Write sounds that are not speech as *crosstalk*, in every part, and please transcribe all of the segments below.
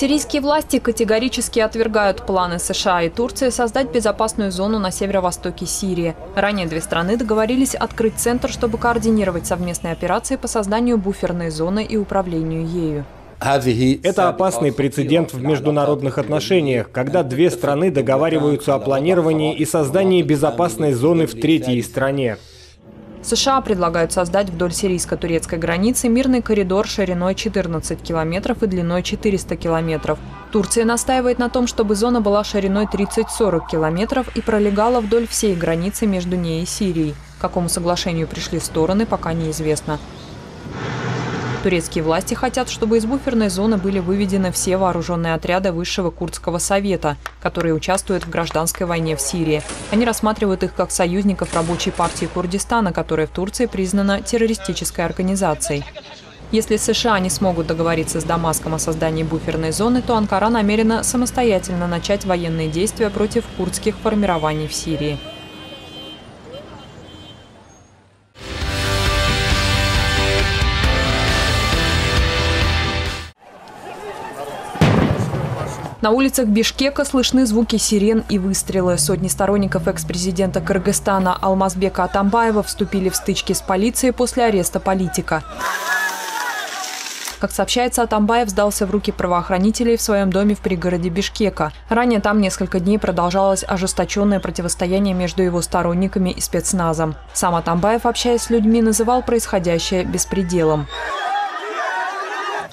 Сирийские власти категорически отвергают планы США и Турции создать безопасную зону на северо-востоке Сирии. Ранее две страны договорились открыть центр, чтобы координировать совместные операции по созданию буферной зоны и управлению ею. Это опасный прецедент в международных отношениях, когда две страны договариваются о планировании и создании безопасной зоны в третьей стране. США предлагают создать вдоль сирийско-турецкой границы мирный коридор шириной 14 километров и длиной 400 километров. Турция настаивает на том, чтобы зона была шириной 30-40 километров и пролегала вдоль всей границы между ней и Сирией. К какому соглашению пришли стороны, пока неизвестно. Турецкие власти хотят, чтобы из буферной зоны были выведены все вооруженные отряды Высшего Курдского совета, которые участвуют в гражданской войне в Сирии. Они рассматривают их как союзников рабочей партии Курдистана, которая в Турции признана террористической организацией. Если США не смогут договориться с Дамаском о создании буферной зоны, то Анкара намерена самостоятельно начать военные действия против курдских формирований в Сирии. На улицах Бишкека слышны звуки сирен и выстрелы. Сотни сторонников экс-президента Кыргызстана Алмазбека Атамбаева вступили в стычки с полицией после ареста политика. Как сообщается, Атамбаев сдался в руки правоохранителей в своем доме в пригороде Бишкека. Ранее там несколько дней продолжалось ожесточенное противостояние между его сторонниками и спецназом. Сам Атамбаев, общаясь с людьми, называл происходящее беспределом.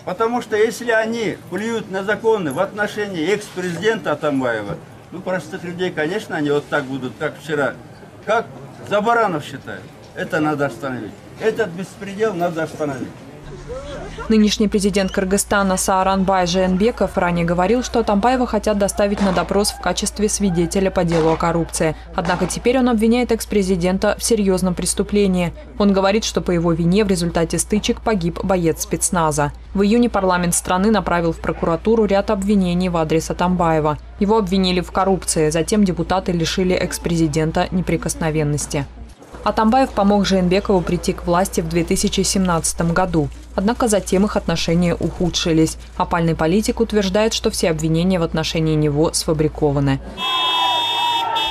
Потому что если они плюют на законы в отношении экс-президента Атамбаева, ну, простых людей, конечно, они вот так будут, как вчера, как за баранов считают. Это надо остановить. Этот беспредел надо остановить. Нынешний президент Кыргызстана Сааранбай Жeenбеков ранее говорил, что Атамбаева хотят доставить на допрос в качестве свидетеля по делу о коррупции. Однако теперь он обвиняет экс-президента в серьезном преступлении. Он говорит, что по его вине в результате стычек погиб боец спецназа. В июне парламент страны направил в прокуратуру ряд обвинений в адрес Атамбаева. Его обвинили в коррупции, затем депутаты лишили экс-президента неприкосновенности. Атамбаев помог Жейнбекову прийти к власти в 2017 году. Однако затем их отношения ухудшились. Опальный политик утверждает, что все обвинения в отношении него сфабрикованы.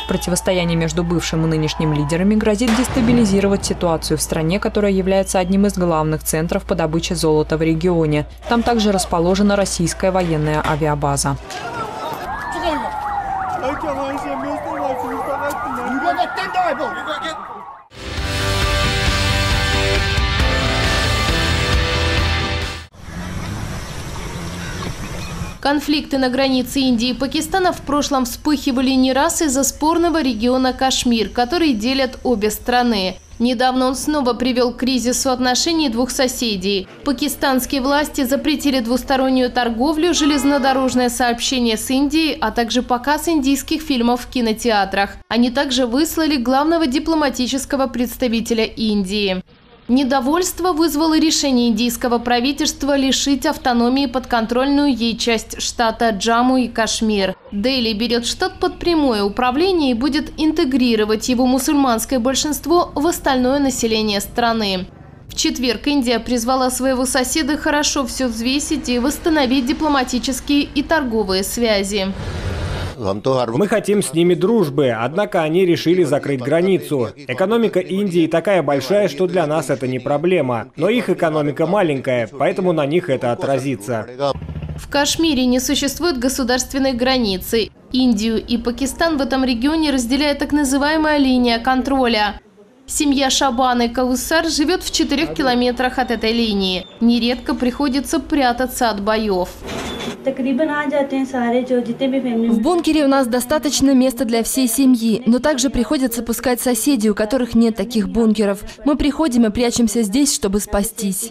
Противостояние между бывшим и нынешним лидерами грозит дестабилизировать ситуацию в стране, которая является одним из главных центров по добыче золота в регионе. Там также расположена российская военная авиабаза. Конфликты на границе Индии и Пакистана в прошлом вспыхивали не раз из-за спорного региона Кашмир, который делят обе страны. Недавно он снова привел к кризису отношений двух соседей. Пакистанские власти запретили двустороннюю торговлю, железнодорожное сообщение с Индией, а также показ индийских фильмов в кинотеатрах. Они также выслали главного дипломатического представителя Индии. Недовольство вызвало решение индийского правительства лишить автономии подконтрольную ей часть штата Джаму и Кашмир. Дели берет штат под прямое управление и будет интегрировать его мусульманское большинство в остальное население страны. В четверг Индия призвала своего соседа хорошо все взвесить и восстановить дипломатические и торговые связи. Мы хотим с ними дружбы, однако они решили закрыть границу. Экономика Индии такая большая, что для нас это не проблема. Но их экономика маленькая, поэтому на них это отразится. В Кашмире не существует государственной границы. Индию и Пакистан в этом регионе разделяет так называемая линия контроля. Семья Шабан и Каусар живет в четырех километрах от этой линии. Нередко приходится прятаться от боев. В бункере у нас достаточно места для всей семьи, но также приходится пускать соседей, у которых нет таких бункеров. Мы приходим и прячемся здесь, чтобы спастись.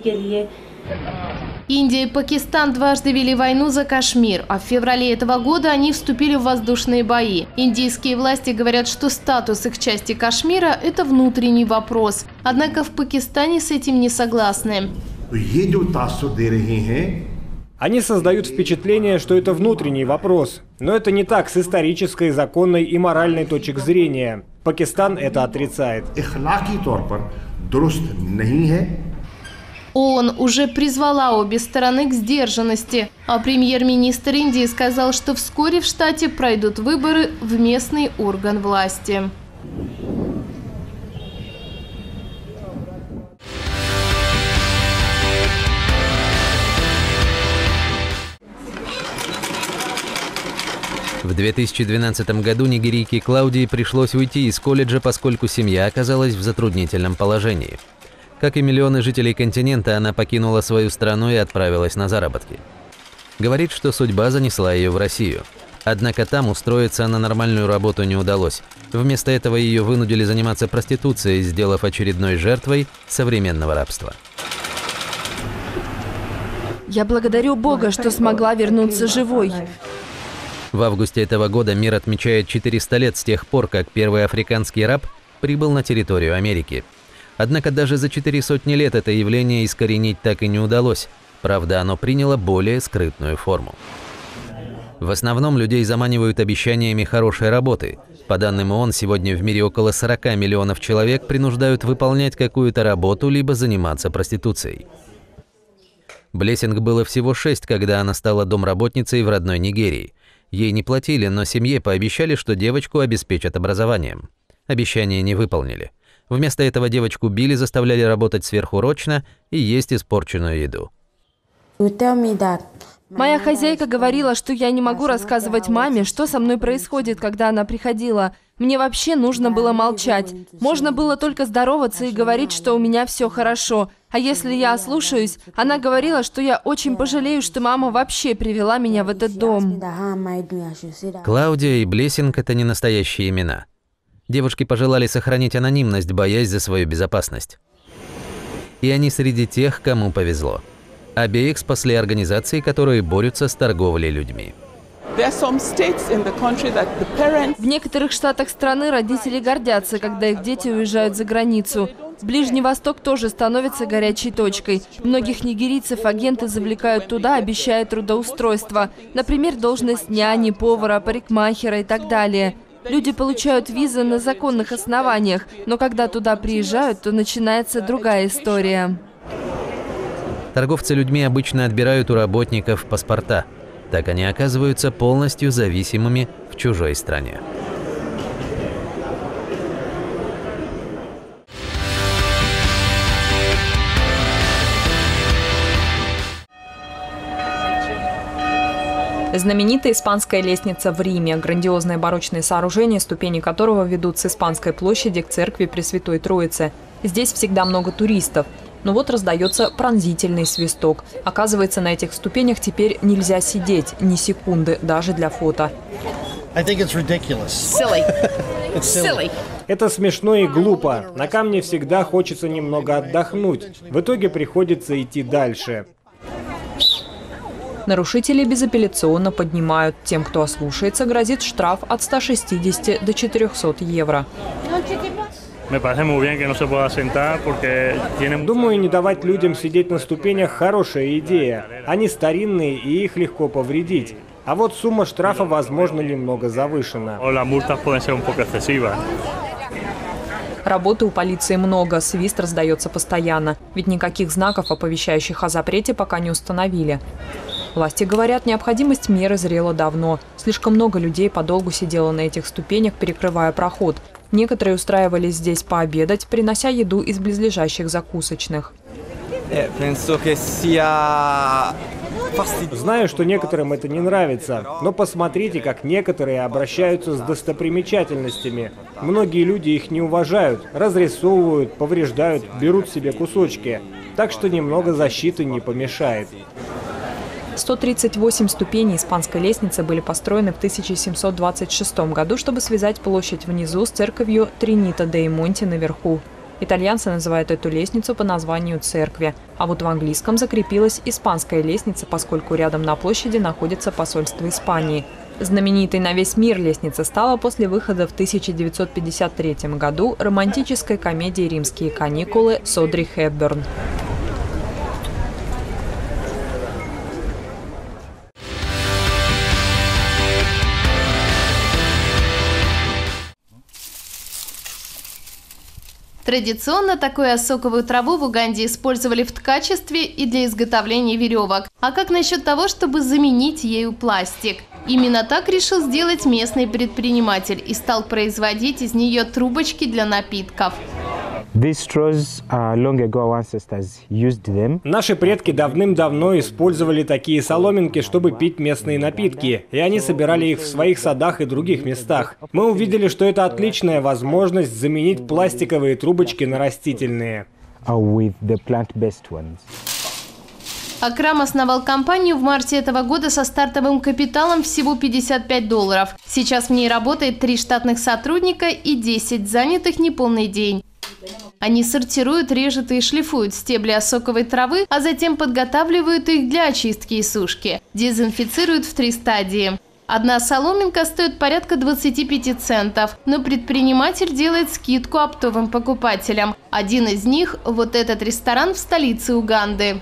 Индия и Пакистан дважды вели войну за Кашмир, а в феврале этого года они вступили в воздушные бои. Индийские власти говорят, что статус их части Кашмира – это внутренний вопрос. Однако в Пакистане с этим не согласны. Они создают впечатление, что это внутренний вопрос. Но это не так с исторической, законной и моральной точек зрения. Пакистан это отрицает. ООН уже призвала обе стороны к сдержанности, а премьер-министр Индии сказал, что вскоре в штате пройдут выборы в местный орган власти. В 2012 году нигерийке Клаудии пришлось уйти из колледжа, поскольку семья оказалась в затруднительном положении. Как и миллионы жителей континента, она покинула свою страну и отправилась на заработки. Говорит, что судьба занесла ее в Россию. Однако там устроиться на нормальную работу не удалось. Вместо этого ее вынудили заниматься проституцией, сделав очередной жертвой современного рабства. Я благодарю Бога, что смогла вернуться живой. В августе этого года мир отмечает 400 лет с тех пор, как первый африканский раб прибыл на территорию Америки. Однако даже за четыре сотни лет это явление искоренить так и не удалось. Правда, оно приняло более скрытную форму. В основном людей заманивают обещаниями хорошей работы. По данным ООН, сегодня в мире около 40 миллионов человек принуждают выполнять какую-то работу либо заниматься проституцией. Блессинг было всего шесть, когда она стала домработницей в родной Нигерии. Ей не платили, но семье пообещали, что девочку обеспечат образованием. Обещание не выполнили. Вместо этого девочку били, заставляли работать сверхурочно и есть испорченную еду. Моя хозяйка говорила, что я не могу рассказывать маме, что со мной происходит, когда она приходила. Мне вообще нужно было молчать. Можно было только здороваться и говорить, что у меня все хорошо. А если я ослушаюсь, она говорила, что я очень пожалею, что мама вообще привела меня в этот дом. Клаудия и Блессинг – это не настоящие имена. Девушки пожелали сохранить анонимность, боясь за свою безопасность. И они среди тех, кому повезло. Обеих спасли организации, которые борются с торговлей людьми. В некоторых штатах страны родители гордятся, когда их дети уезжают за границу. Ближний Восток тоже становится горячей точкой. Многих нигерийцев агенты завлекают туда, обещая трудоустройство. Например, должность няни, повара, парикмахера и так далее. Люди получают визы на законных основаниях, но когда туда приезжают, то начинается другая история. Торговцы людьми обычно отбирают у работников паспорта. Так они оказываются полностью зависимыми в чужой стране. Знаменитая испанская лестница в Риме, грандиозное барочное сооружение, ступени которого ведут с Испанской площади к церкви Пресвятой Троицы. Здесь всегда много туристов. Но вот раздается пронзительный свисток. Оказывается, на этих ступенях теперь нельзя сидеть ни секунды, даже для фото. *laughs* Это смешно и глупо. На камне всегда хочется немного отдохнуть. В итоге приходится идти дальше. Нарушители безапелляционно поднимают. Тем, кто ослушается, грозит штраф от 160 до 400 евро. Думаю, не давать людям сидеть на ступенях – хорошая идея. Они старинные и их легко повредить. А вот сумма штрафа, возможно, немного завышена. Работы у полиции много, свист раздается постоянно. Ведь никаких знаков, оповещающих о запрете, пока не установили. Власти говорят, необходимость меры зрела давно. Слишком много людей подолгу сидело на этих ступенях, перекрывая проход. Некоторые устраивались здесь пообедать, принося еду из близлежащих закусочных. Знаю, что некоторым это не нравится, но посмотрите, как некоторые обращаются с достопримечательностями. Многие люди их не уважают, разрисовывают, повреждают, берут себе кусочки. Так что немного защиты не помешает. 138 ступеней испанской лестницы были построены в 1726 году, чтобы связать площадь внизу с церковью Тринита де Монти наверху. Итальянцы называют эту лестницу по названию церкви. А вот в английском закрепилась испанская лестница, поскольку рядом на площади находится посольство Испании. Знаменитой на весь мир лестница стала после выхода в 1953 году романтической комедии «Римские каникулы» Содри Хепберн. Традиционно такую осоковую траву в Уганде использовали в ткачестве и для изготовления веревок. А как насчет того, чтобы заменить ею пластик? Именно так решил сделать местный предприниматель и стал производить из нее трубочки для напитков. Наши предки давным-давно использовали такие соломинки, чтобы пить местные напитки, и они собирали их в своих садах и других местах. Мы увидели, что это отличная возможность заменить пластиковые трубочки на растительные. Акрам основал компанию в марте этого года со стартовым капиталом всего 55 долларов. Сейчас в ней работает три штатных сотрудника и 10 занятых неполный день. Они сортируют, режут и шлифуют стебли осоковой травы, а затем подготавливают их для очистки и сушки. Дезинфицируют в три стадии. Одна соломинка стоит порядка 25 центов, но предприниматель делает скидку оптовым покупателям. Один из них – вот этот ресторан в столице Уганды.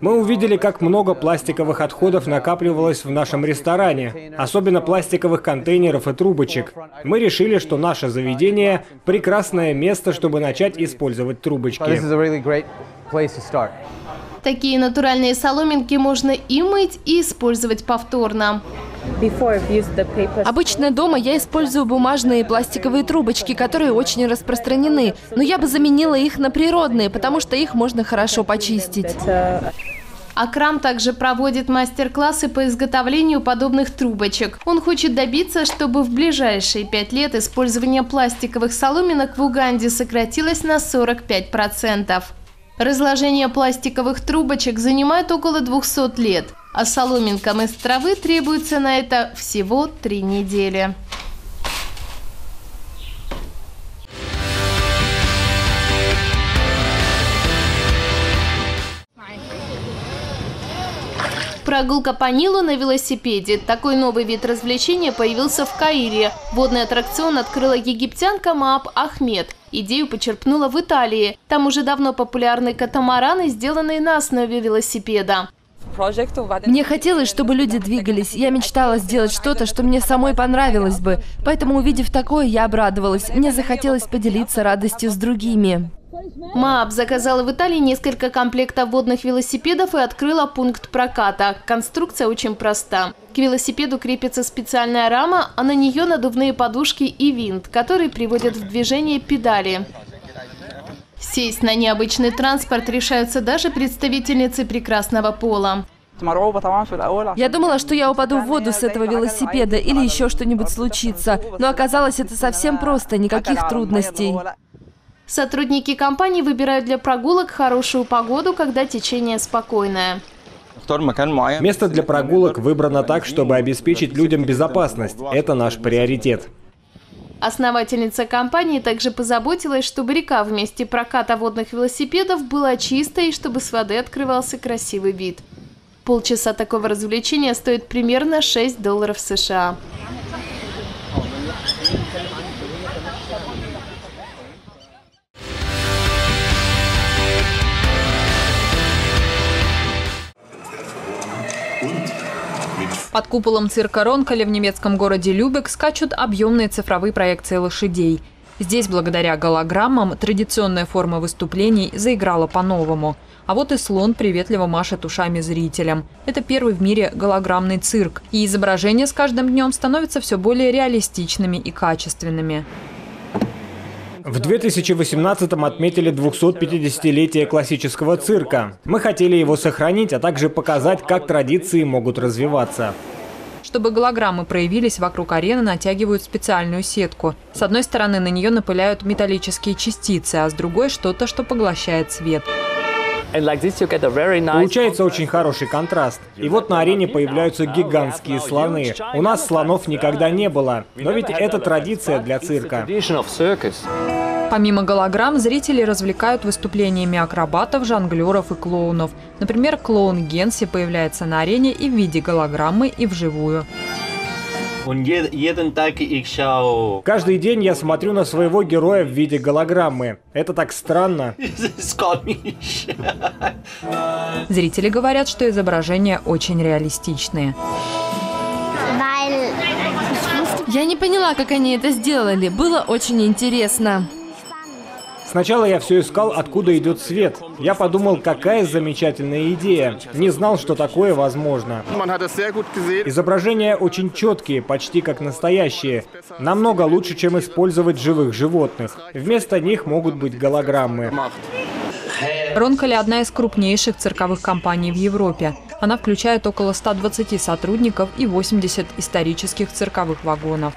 Мы увидели, как много пластиковых отходов накапливалось в нашем ресторане, особенно пластиковых контейнеров и трубочек. Мы решили, что наше заведение – прекрасное место, чтобы начать использовать трубочки. Такие натуральные соломинки можно и мыть, и использовать повторно. Обычно дома я использую бумажные и пластиковые трубочки, которые очень распространены, но я бы заменила их на природные, потому что их можно хорошо почистить. Акрам также проводит мастер-классы по изготовлению подобных трубочек. Он хочет добиться, чтобы в ближайшие пять лет использование пластиковых соломинок в Уганде сократилось на 45%. Разложение пластиковых трубочек занимает около 200 лет, а соломинкам из травы требуется на это всего три недели. Прогулка по Нилу на велосипеде. Такой новый вид развлечения появился в Каире. Водный аттракцион открыла египтянка Мааб Ахмед. Идею почерпнула в Италии. Там уже давно популярны катамараны, сделанные на основе велосипеда. Мне хотелось, чтобы люди двигались. Я мечтала сделать что-то, что мне самой понравилось бы. Поэтому, увидев такое, я обрадовалась. Мне захотелось поделиться радостью с другими. МААП заказала в Италии несколько комплектов водных велосипедов и открыла пункт проката. Конструкция очень проста. К велосипеду крепится специальная рама, а на нее надувные подушки и винт, которые приводят в движение педали. Сесть на необычный транспорт решаются даже представительницы прекрасного пола. Я думала, что я упаду в воду с этого велосипеда или еще что-нибудь случится, но оказалось это совсем просто, никаких трудностей. Сотрудники компании выбирают для прогулок хорошую погоду, когда течение спокойное. Место для прогулок выбрано так, чтобы обеспечить людям безопасность. Это наш приоритет. Основательница компании также позаботилась, чтобы река в месте проката водных велосипедов была чистой и чтобы с воды открывался красивый вид. Полчаса такого развлечения стоит примерно 6 долларов США. Под куполом цирка Ронколя в немецком городе Любек скачут объемные цифровые проекции лошадей. Здесь, благодаря голограммам, традиционная форма выступлений заиграла по-новому. А вот и слон приветливо машет ушами зрителям. Это первый в мире голограммный цирк. И изображения с каждым днем становятся все более реалистичными и качественными. В 2018-м отметили 250-летие классического цирка. Мы хотели его сохранить, а также показать, как традиции могут развиваться. Чтобы голограммы проявились, вокруг арены натягивают специальную сетку. С одной стороны на нее напыляют металлические частицы, а с другой – что-то, что поглощает свет. Получается очень хороший контраст. И вот на арене появляются гигантские слоны. У нас слонов никогда не было, но ведь это традиция для цирка. Помимо голограмм, зрители развлекают выступлениями акробатов, жонглеров и клоунов. Например, клоун Генси появляется на арене и в виде голограммы, и вживую. Каждый день я смотрю на своего героя в виде голограммы. Это так странно. Зрители говорят, что изображения очень реалистичные. Я не поняла, как они это сделали. Было очень интересно. Сначала я все искал, откуда идет свет. Я подумал, какая замечательная идея. Не знал, что такое возможно. Изображения очень четкие, почти как настоящие. Намного лучше, чем использовать живых животных. Вместо них могут быть голограммы. Ронколи – одна из крупнейших цирковых компаний в Европе. Она включает около 120 сотрудников и 80 исторических цирковых вагонов.